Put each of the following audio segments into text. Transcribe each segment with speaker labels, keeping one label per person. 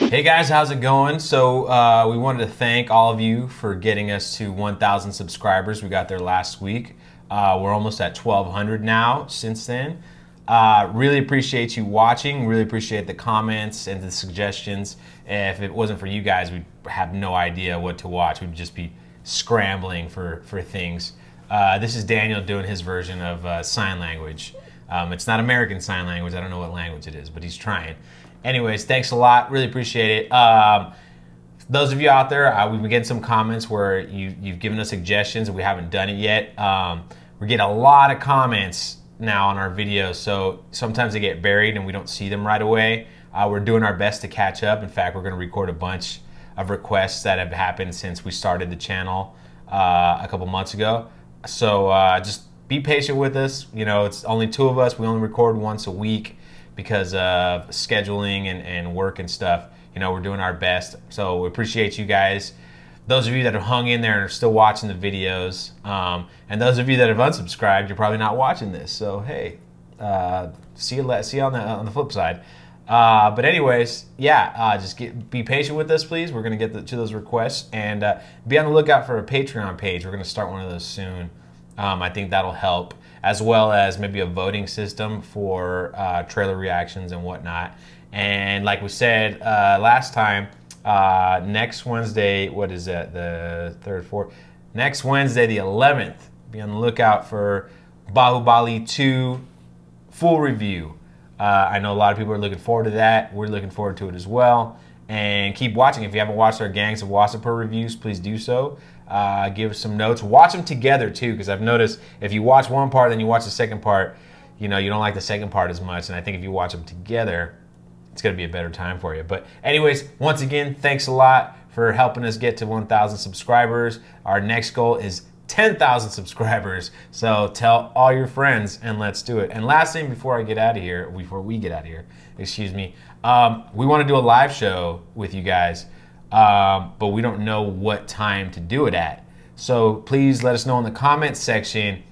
Speaker 1: Hey guys, how's it going? So uh, we wanted to thank all of you for getting us to 1,000 subscribers. We got there last week. Uh, we're almost at 1,200 now since then. Uh, really appreciate you watching. Really appreciate the comments and the suggestions. If it wasn't for you guys, we'd have no idea what to watch. We'd just be scrambling for, for things. Uh, this is Daniel doing his version of uh, sign language. Um, it's not American Sign Language. I don't know what language it is, but he's trying. Anyways, thanks a lot. Really appreciate it. Um, those of you out there, uh, we've been getting some comments where you, you've given us suggestions and we haven't done it yet. Um, we get a lot of comments now on our videos, so sometimes they get buried and we don't see them right away. Uh, we're doing our best to catch up. In fact, we're going to record a bunch of requests that have happened since we started the channel uh, a couple months ago. So uh, just be patient with us. You know, it's only two of us. We only record once a week because of scheduling and, and work and stuff. You know, we're doing our best. So we appreciate you guys. Those of you that have hung in there and are still watching the videos, um, and those of you that have unsubscribed, you're probably not watching this. So hey, uh, see you see you on the on the flip side. Uh, but anyways, yeah, uh, just get, be patient with us, please. We're gonna get the, to those requests and uh, be on the lookout for a Patreon page. We're gonna start one of those soon. Um, I think that'll help, as well as maybe a voting system for uh, trailer reactions and whatnot. And like we said uh, last time, uh, next Wednesday, what is that, the third, fourth? Next Wednesday, the 11th, be on the lookout for Bahubali 2 full review. Uh, I know a lot of people are looking forward to that. We're looking forward to it as well. And keep watching. If you haven't watched our Gangs of Wasseypur reviews, please do so uh, give some notes. Watch them together too, because I've noticed if you watch one part, then you watch the second part, you know, you don't like the second part as much. And I think if you watch them together, it's going to be a better time for you. But, anyways, once again, thanks a lot for helping us get to 1,000 subscribers. Our next goal is 10,000 subscribers. So tell all your friends and let's do it. And last thing before I get out of here, before we get out of here, excuse me, um, we want to do a live show with you guys um, but we don't know what time to do it at. So please let us know in the comments section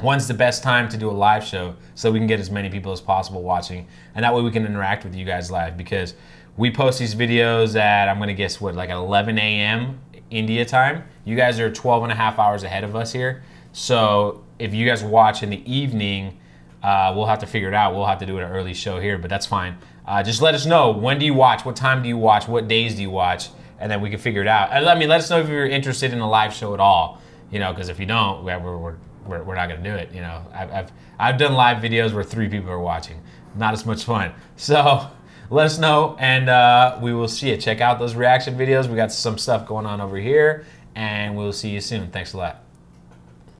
Speaker 1: when's the best time to do a live show so we can get as many people as possible watching and that way we can interact with you guys live because we post these videos at i'm going to guess what like 11 a.m india time you guys are 12 and a half hours ahead of us here so if you guys watch in the evening uh, we'll have to figure it out we'll have to do an early show here but that's fine uh, just let us know when do you watch, what time do you watch, what days do you watch, and then we can figure it out. And let me let us know if you're interested in a live show at all. You know, because if you don't, we're, we're, we're, we're not gonna do it. You know, I've, I've I've done live videos where three people are watching. Not as much fun. So let us know, and uh, we will see you. Check out those reaction videos. We got some stuff going on over here, and we'll see you soon. Thanks a lot.